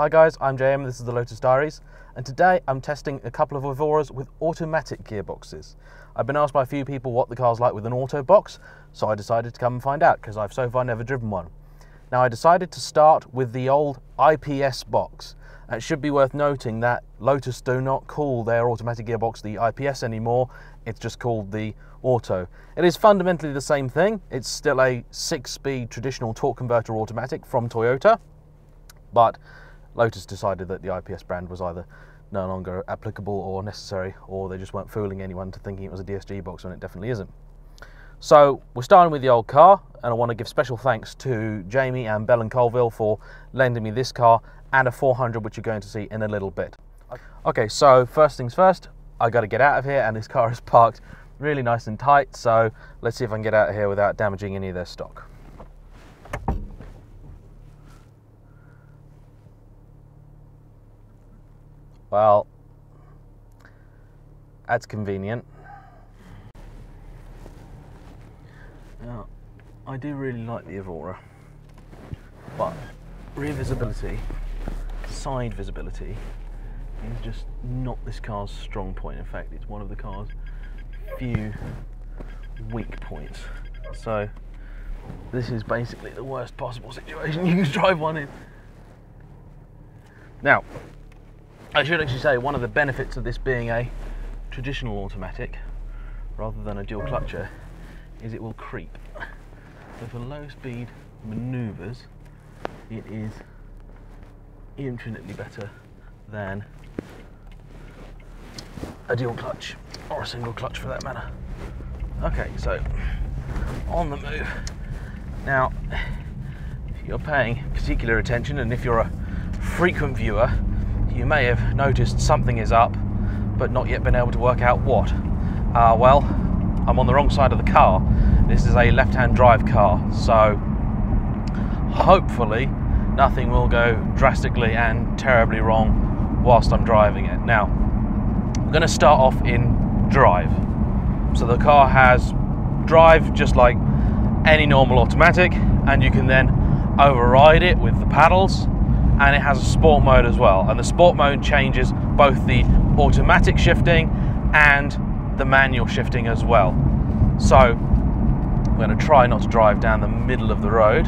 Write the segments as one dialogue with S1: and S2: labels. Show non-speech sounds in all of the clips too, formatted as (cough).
S1: Hi guys, I'm JayEmm, this is the Lotus Diaries, and today I'm testing a couple of Evoras with automatic gearboxes. I've been asked by a few people what the car's like with an auto box, so I decided to come and find out because I've so far never driven one. Now I decided to start with the old IPS box. Uh, it should be worth noting that Lotus do not call their automatic gearbox the IPS anymore, it's just called the Auto. It is fundamentally the same thing, it's still a 6-speed traditional torque converter automatic from Toyota, but Lotus decided that the IPS brand was either no longer applicable or necessary, or they just weren't fooling anyone to thinking it was a DSG box when it definitely isn't. So we're starting with the old car, and I want to give special thanks to Jamie and Bell and Colvill for lending me this car and a 400, which you're going to see in a little bit. Okay, so first things first, I got to get out of here, and this car is parked really nice and tight. So let's see if I can get out of here without damaging any of their stock. Well, that's convenient. Now, I do really like the Evora, but rear visibility, side visibility, is just not this car's strong point. In fact, it's one of the car's few weak points. So, this is basically the worst possible situation (laughs) you can drive one in. Now, I should actually say one of the benefits of this being a traditional automatic rather than a dual clutcher is it will creep. So for low speed maneuvers it is infinitely better than a dual clutch or a single clutch for that matter. Okay, so on the move. Now, if you're paying particular attention and if you're a frequent viewer, you may have noticed something is up, but not yet been able to work out what. Uh, well, I'm on the wrong side of the car. This is a left-hand drive car, so hopefully nothing will go drastically and terribly wrong whilst I'm driving it. Now, I'm going to start off in drive. So the car has drive just like any normal automatic, and you can then override it with the paddles and it has a sport mode as well. And the sport mode changes both the automatic shifting and the manual shifting as well. So I'm going to try not to drive down the middle of the road.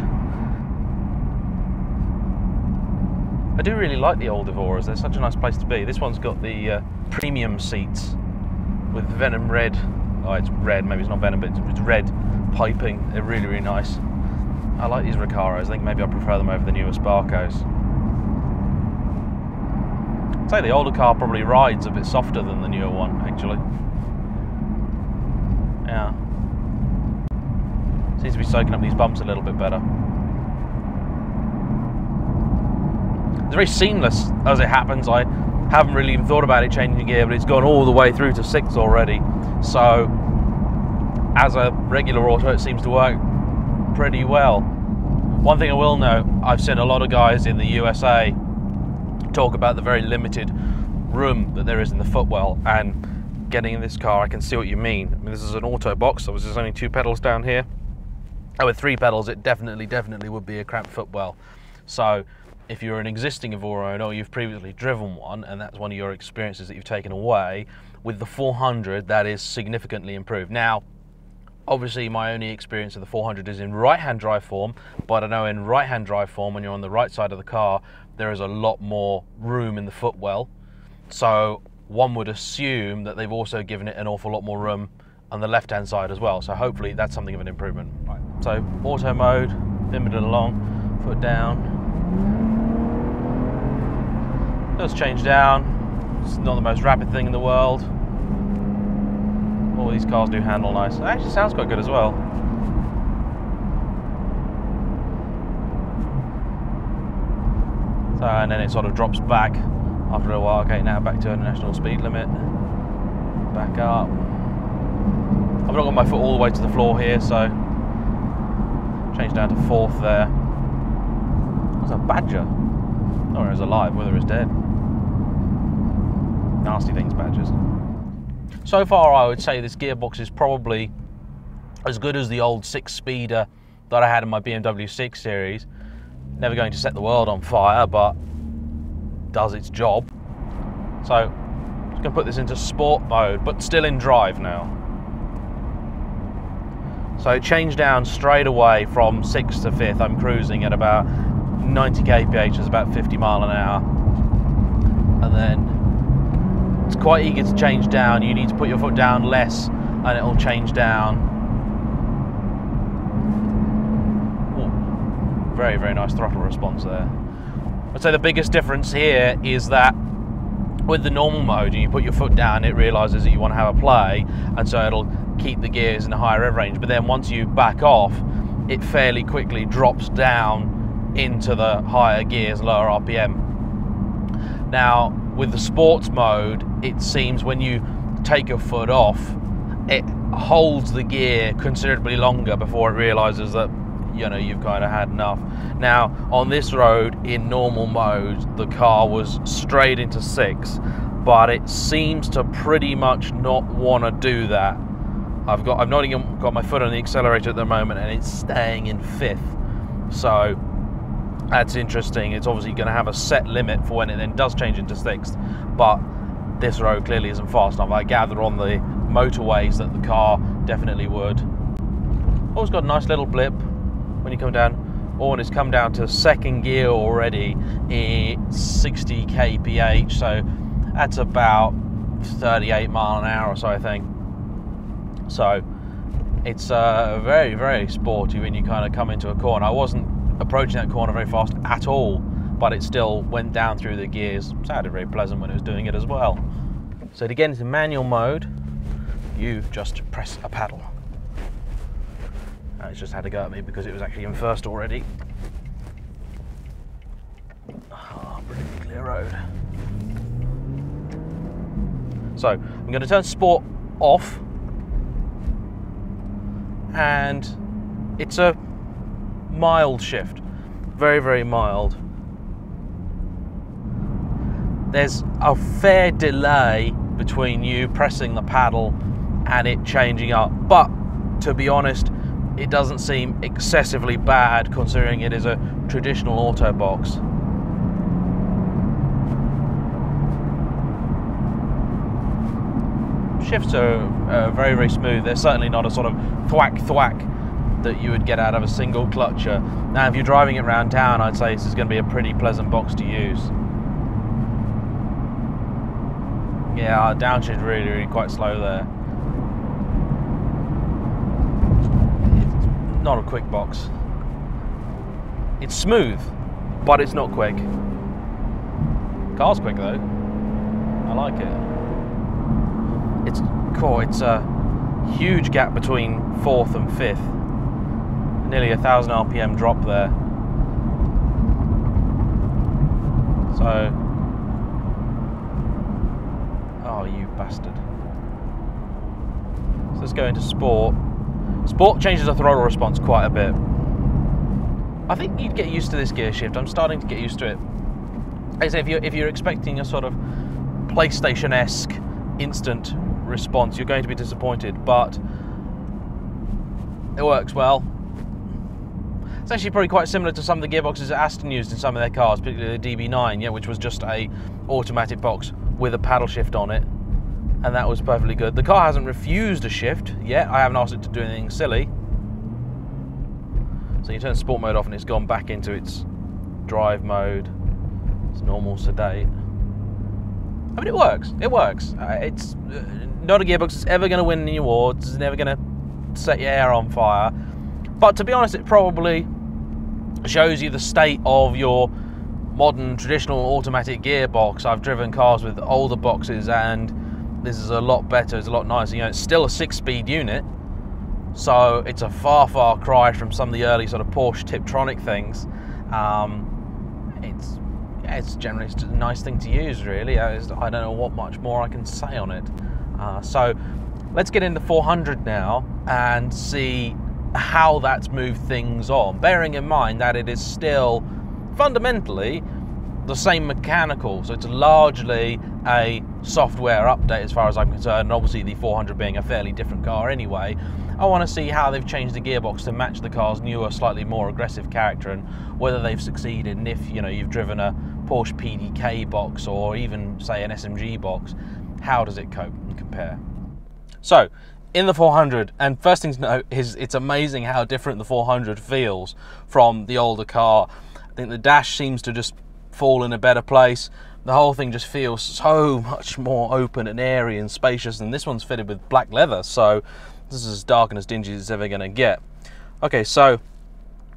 S1: I do really like the old Evoras, they're such a nice place to be. This one's got the uh, premium seats with venom red, oh it's red, maybe it's not venom, but it's red piping. They're really, really nice. I like these Recaros, I think maybe I prefer them over the newer Sparcos say the older car probably rides a bit softer than the newer one, actually. Yeah. Seems to be soaking up these bumps a little bit better. It's very seamless as it happens. I haven't really even thought about it changing gear, but it's gone all the way through to six already. So, as a regular auto, it seems to work pretty well. One thing I will note, I've seen a lot of guys in the USA talk about the very limited room that there is in the footwell and getting in this car I can see what you mean. I mean this is an auto box so there's only two pedals down here and with three pedals it definitely definitely would be a cramped footwell so if you're an existing Evora owner or you've previously driven one and that's one of your experiences that you've taken away with the 400 that is significantly improved. Now Obviously, my only experience of the 400 is in right-hand drive form, but I know in right-hand drive form, when you're on the right side of the car, there is a lot more room in the footwell. So one would assume that they've also given it an awful lot more room on the left-hand side as well. So hopefully that's something of an improvement. Right. So auto mode, limited along, foot down. Does change down. It's not the most rapid thing in the world. All these cars do handle nice. It actually sounds quite good as well. So, and then it sort of drops back after a while. Okay, now back to a national speed limit. Back up. I've not got my foot all the way to the floor here, so change down to fourth there. There's a badger. Or it's alive, whether it's dead. Nasty things, badgers. So far, I would say this gearbox is probably as good as the old six-speeder that I had in my BMW 6 Series. Never going to set the world on fire, but does its job. So I'm just going to put this into sport mode, but still in drive now. So change down straight away from 6th to 5th. I'm cruising at about 90 kph, which is about 50 mile an hour. And then it's quite eager to change down. You need to put your foot down less and it'll change down. Ooh, very, very nice throttle response there. I'd say the biggest difference here is that with the normal mode, you put your foot down, it realizes that you want to have a play, and so it'll keep the gears in a higher rev range. But then once you back off, it fairly quickly drops down into the higher gears, lower RPM. Now, with the sports mode, it seems when you take your foot off, it holds the gear considerably longer before it realizes that you know you've kind of had enough. Now, on this road in normal mode, the car was straight into six, but it seems to pretty much not want to do that I've got I've not even got my foot on the accelerator at the moment, and it's staying in fifth. So that's interesting. It's obviously going to have a set limit for when it then does change into sixth, but this road clearly isn't fast enough. I gather on the motorways that the car definitely would. Always got a nice little blip when you come down. Oh, and it's come down to second gear already. It's 60 kph, so that's about 38 mile an hour or so, I think. So it's uh, very, very sporty when you kind of come into a corner. I wasn't approaching that corner very fast at all, but it still went down through the gears. Sounded very pleasant when it was doing it as well. So to get into manual mode, you just press a paddle. it's just had a go at me because it was actually in first already. Oh, pretty clear road. So I'm going to turn sport off and it's a mild shift, very, very mild. There's a fair delay between you pressing the paddle and it changing up, but to be honest, it doesn't seem excessively bad considering it is a traditional auto box. shifts are very, very smooth. They're certainly not a sort of thwack thwack that you would get out of a single clutcher. Now, if you're driving it around town, I'd say this is going to be a pretty pleasant box to use. Yeah, downshift really, really quite slow there. It's not a quick box. It's smooth, but it's not quick. Car's quick though. I like it it's cool. It's a huge gap between fourth and fifth. Nearly a thousand RPM drop there. So, oh, you bastard. So let's go into sport. Sport changes the throttle response quite a bit. I think you'd get used to this gear shift. I'm starting to get used to it. As if you're if you're expecting a sort of PlayStation-esque instant response, you're going to be disappointed, but it works well. It's actually probably quite similar to some of the gearboxes that Aston used in some of their cars, particularly the DB9, yeah, which was just a automatic box with a paddle shift on it, and that was perfectly good. The car hasn't refused a shift yet. I haven't asked it to do anything silly. So you turn sport mode off and it's gone back into its drive mode. It's normal sedate. I mean, it works. It works. Uh, it's uh, not a gearbox that's ever going to win any awards. It's never going to set your hair on fire. But to be honest, it probably shows you the state of your modern traditional automatic gearbox. I've driven cars with older boxes and this is a lot better, it's a lot nicer. You know, it's still a six-speed unit, so it's a far, far cry from some of the early sort of Porsche Tiptronic things. Um, it's it's generally it's a nice thing to use, really. I don't know what much more I can say on it. Uh, so let's get into 400 now and see how that's moved things on, bearing in mind that it is still fundamentally the same mechanical. So it's largely a software update as far as I'm concerned, and obviously the 400 being a fairly different car anyway. I want to see how they've changed the gearbox to match the car's newer, slightly more aggressive character and whether they've succeeded and if you know you've driven a Porsche PDK box or even say an SMG box, how does it cope and compare? So in the 400, and first thing to note is it's amazing how different the 400 feels from the older car. I think the dash seems to just fall in a better place. The whole thing just feels so (laughs) much more open and airy and spacious, and this one's fitted with black leather, so this is as dark and as dingy as it's ever going to get. Okay, so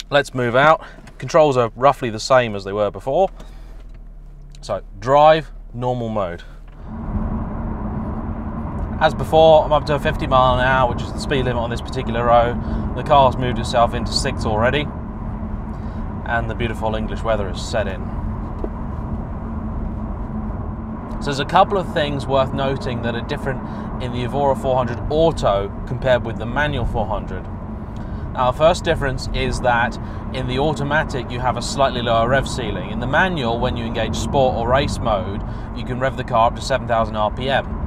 S1: let's move out. Controls are roughly the same as they were before. So drive, normal mode. As before, I'm up to 50 mile an hour, which is the speed limit on this particular road. The car's moved itself into six already, and the beautiful English weather has set in. So there's a couple of things worth noting that are different in the Evora 400 Auto compared with the manual 400. Our first difference is that in the automatic you have a slightly lower rev ceiling. In the manual, when you engage sport or race mode, you can rev the car up to 7,000 RPM.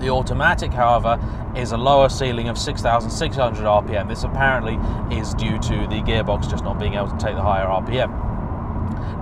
S1: The automatic, however, is a lower ceiling of 6,600 RPM. This apparently is due to the gearbox just not being able to take the higher RPM.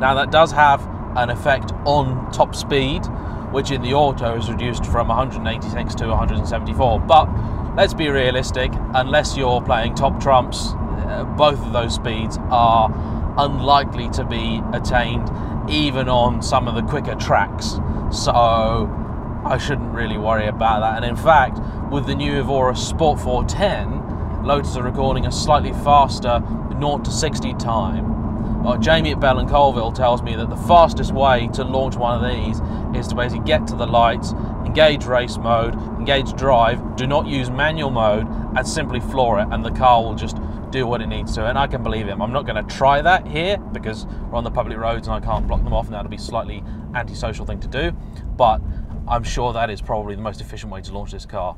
S1: Now, that does have an effect on top speed, which in the auto is reduced from 186 to 174. But let's be realistic, unless you're playing top trumps, uh, both of those speeds are unlikely to be attained even on some of the quicker tracks. So I shouldn't really worry about that. And in fact, with the new Evora Sport 410, Lotus are recording a slightly faster 0 to 60 time well, Jamie at Bell and Colvill tells me that the fastest way to launch one of these is to basically get to the lights, engage race mode, engage drive, do not use manual mode, and simply floor it, and the car will just do what it needs to. And I can believe him. I'm not going to try that here because we're on the public roads and I can't block them off, and that'll be slightly antisocial thing to do. But I'm sure that is probably the most efficient way to launch this car.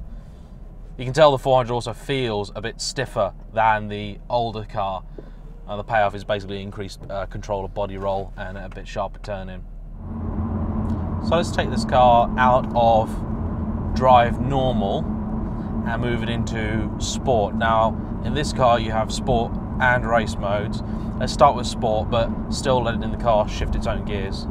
S1: You can tell the 400 also feels a bit stiffer than the older car. Uh, the payoff is basically increased uh, control of body roll and a bit sharper turning. So let's take this car out of drive normal and move it into sport. Now, in this car, you have sport and race modes. Let's start with sport, but still letting the car shift its own gears.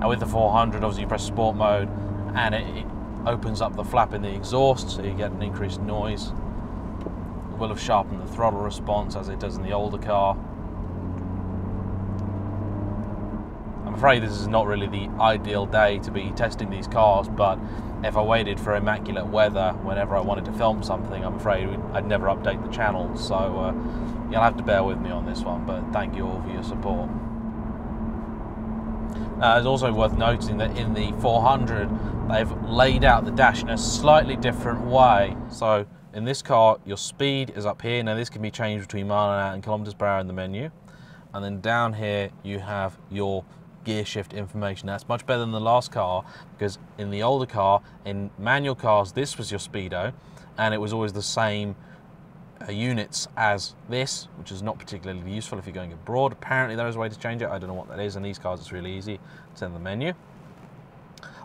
S1: Now with the 400, obviously you press sport mode and it, it opens up the flap in the exhaust so you get an increased noise. It will have sharpened the throttle response as it does in the older car. I'm afraid this is not really the ideal day to be testing these cars, but if I waited for immaculate weather whenever I wanted to film something, I'm afraid I'd never update the channel. So uh, you'll have to bear with me on this one, but thank you all for your support. Uh, it's also worth noting that in the 400, they've laid out the dash in a slightly different way. So in this car, your speed is up here. Now this can be changed between mile an hour and kilometers per hour in the menu. And then down here, you have your gear shift information. That's much better than the last car because in the older car, in manual cars, this was your speedo and it was always the same Uh, units as this, which is not particularly useful if you're going abroad. Apparently there is a way to change it. I don't know what that is. In these cars, it's really easy. It's in the menu.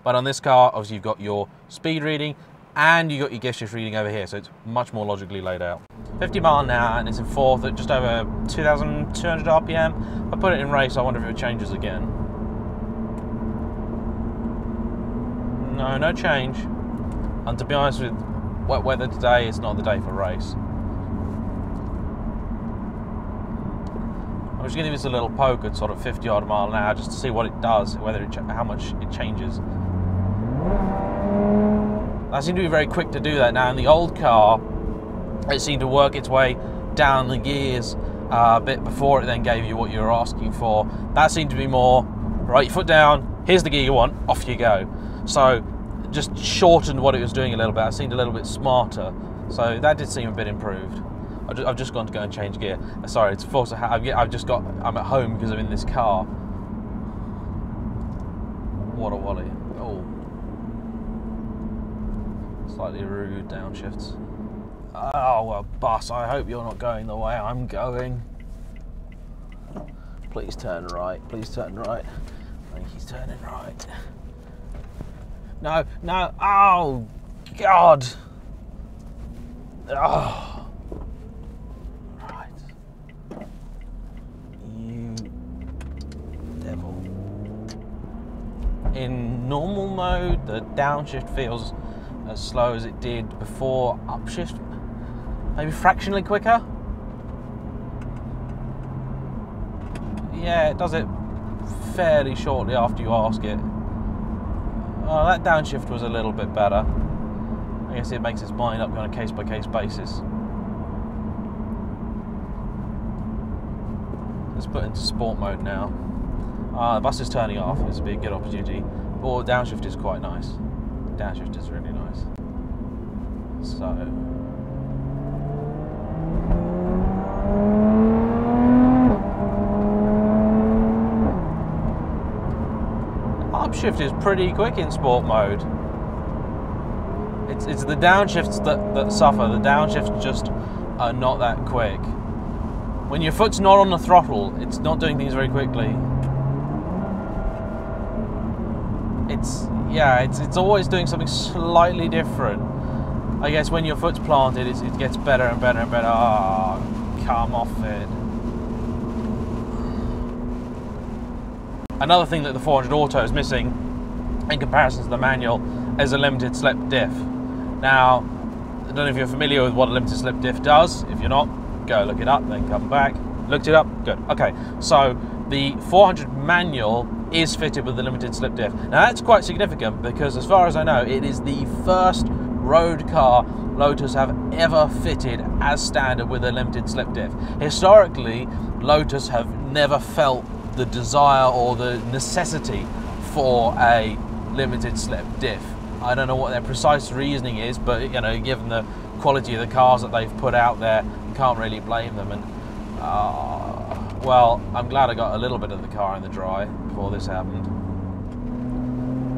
S1: But on this car, obviously you've got your speed reading and you've got your gear shift reading over here, so it's much more logically laid out. 50 mile an hour and it's in fourth at just over 2,200 RPM. I put it in race, I wonder if it changes again. No, no change. And to be honest with wet weather today, it's not the day for race. Just going to give this a little poke at sort of 50 odd mile an hour just to see what it does, whether it how much it changes. I seem to be very quick to do that now. In the old car, it seemed to work its way down the gears uh, a bit before it then gave you what you were asking for. That seemed to be more, right, your foot down, here's the gear you want, off you go. So just shortened what it was doing a little bit. It seemed a little bit smarter. So that did seem a bit improved. I've just gone to go and change gear. Uh, sorry, it's false. I've just got. I'm at home because I'm in this car. What a wally! Oh, slightly rude downshifts. Oh well, bus. I hope you're not going the way I'm going. Please turn right. Please turn right. I think he's turning right. No, no. Oh, God. Oh. Normal mode, the downshift feels as slow as it did before upshift, maybe fractionally quicker. Yeah, it does it fairly shortly after you ask it. Oh, that downshift was a little bit better. I guess it makes its mind up on a case by case basis. Let's put into sport mode now. Uh, the bus is turning off. Be a good opportunity. Or downshift is quite nice. Downshift is really nice. So. Upshift is pretty quick in sport mode. It's, it's the downshifts that, that suffer. The downshifts just are not that quick. When your foot's not on the throttle, it's not doing things very quickly. It's yeah, it's it's always doing something slightly different. I guess when your foot's planted, it gets better and better and better. Ah, oh, come off it. Another thing that the 400 Auto is missing, in comparison to the manual, is a limited slip diff. Now, I don't know if you're familiar with what a limited slip diff does. If you're not, go look it up, then come back. Looked it up? Good. Okay, so the 400 manual is fitted with the limited slip diff. Now that's quite significant because as far as I know, it is the first road car Lotus have ever fitted as standard with a limited slip diff. Historically, Lotus have never felt the desire or the necessity for a limited slip diff. I don't know what their precise reasoning is, but you know, given the quality of the cars that they've put out there, you can't really blame them. And uh, well, I'm glad I got a little bit of the car in the dry before this happened.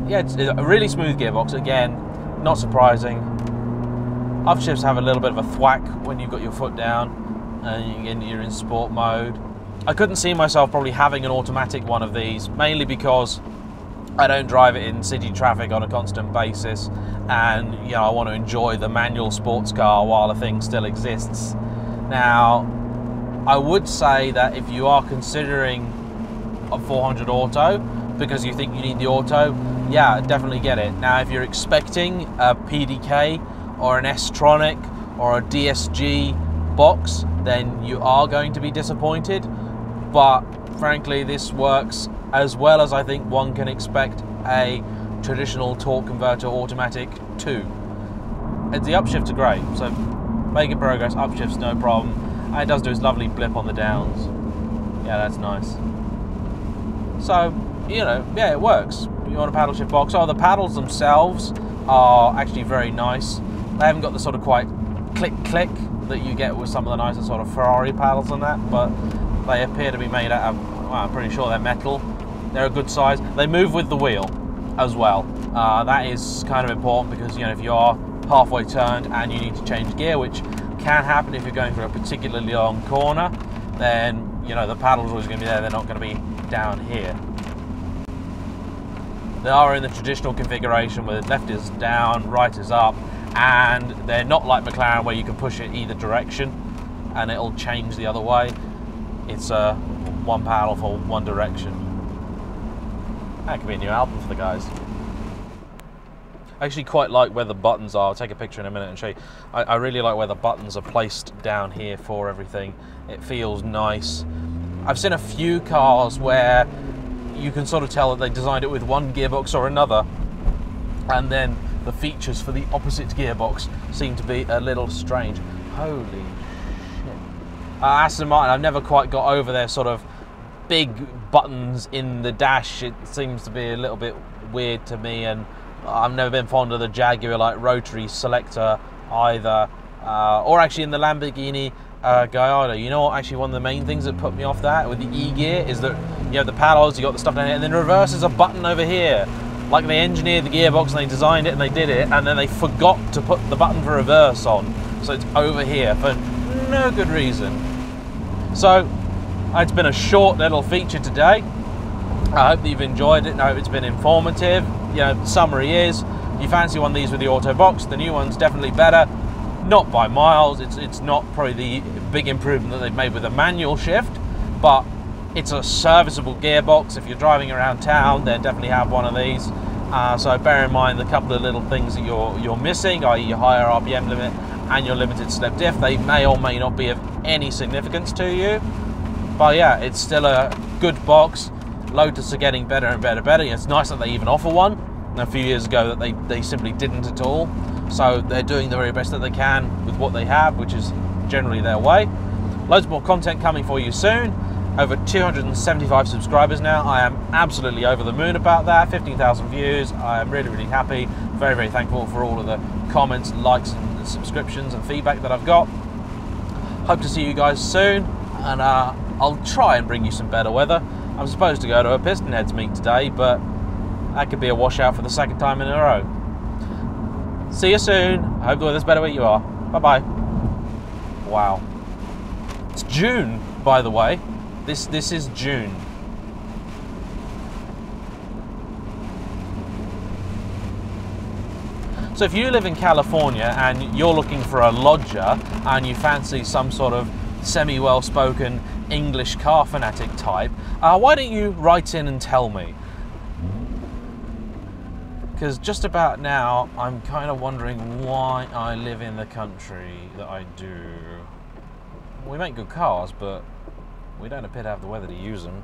S1: Yeah, it's a really smooth gearbox. Again, not surprising. Upshifts have a little bit of a thwack when you've got your foot down and you're in sport mode. I couldn't see myself probably having an automatic one of these, mainly because I don't drive it in city traffic on a constant basis, and you know I want to enjoy the manual sports car while the thing still exists. Now, I would say that if you are considering a 400 auto because you think you need the auto, yeah, definitely get it. Now, if you're expecting a PDK or an S-Tronic or a DSG box, then you are going to be disappointed. But frankly, this works as well as I think one can expect a traditional torque converter automatic to. And the upshifts are great, so making progress, upshifts no problem. And it does do its lovely blip on the downs. Yeah, that's nice. So, you know, yeah, it works. You want a paddle shift box. Oh, the paddles themselves are actually very nice. They haven't got the sort of quite click click that you get with some of the nicer sort of Ferrari paddles and that, but they appear to be made out of, well, I'm pretty sure they're metal. They're a good size. They move with the wheel as well. Uh, that is kind of important because, you know, if you are halfway turned and you need to change gear, which can happen if you're going through a particularly long corner, then you know the paddles always going to be there. They're not going to be down here. They are in the traditional configuration where left is down, right is up, and they're not like McLaren where you can push it either direction and it'll change the other way. It's uh, one paddle for one direction. That could be a new album for the guys. I actually quite like where the buttons are. I'll take a picture in a minute and show you. I, I, really like where the buttons are placed down here for everything. It feels nice. I've seen a few cars where you can sort of tell that they designed it with one gearbox or another, and then the features for the opposite gearbox seem to be a little strange. Holy shit. Uh, Aston Martin, I've never quite got over their sort of big buttons in the dash. It seems to be a little bit weird to me and I've never been fond of the Jaguar like rotary selector either, uh, or actually in the Lamborghini uh, Gallardo. You know what? Actually, one of the main things that put me off that with the E gear is that you have the paddles, you got the stuff down here, and then reverse is a button over here. Like they engineered the gearbox and they designed it and they did it, and then they forgot to put the button for reverse on, so it's over here for no good reason. So it's been a short little feature today. I hope that you've enjoyed it. I hope it's been informative. You know, summary is you fancy one of these with the auto box. The new one's definitely better. Not by miles. It's it's not probably the big improvement that they've made with the manual shift, but it's a serviceable gearbox. If you're driving around town, then definitely have one of these. Uh, so bear in mind the couple of little things that you're you're missing, i.e. your higher RPM limit and your limited slip diff. They may or may not be of any significance to you. But yeah, it's still a good box. Lotus are getting better and better and better. It's nice that they even offer one. A few years ago that they, they simply didn't at all. So they're doing the very best that they can with what they have, which is generally their way. Loads more content coming for you soon. Over 275 subscribers now. I am absolutely over the moon about that. 15,000 views. I am really, really happy. Very, very thankful for all of the comments, likes, and subscriptions and feedback that I've got. Hope to see you guys soon, and uh, I'll try and bring you some better weather. I'm supposed to go to a PistonHeads meet today, but that could be a washout for the second time in a row. See you soon. Hope the weather's better where you are. Bye bye. Wow. It's June, by the way. This this is June. So if you live in California and you're looking for a lodger and you fancy some sort of semi well spoken English car fanatic type, uh, why don't you write in and tell me? Because just about now, I'm kind of wondering why I live in the country that I do. We make good cars, but we don't appear to have the weather to use them.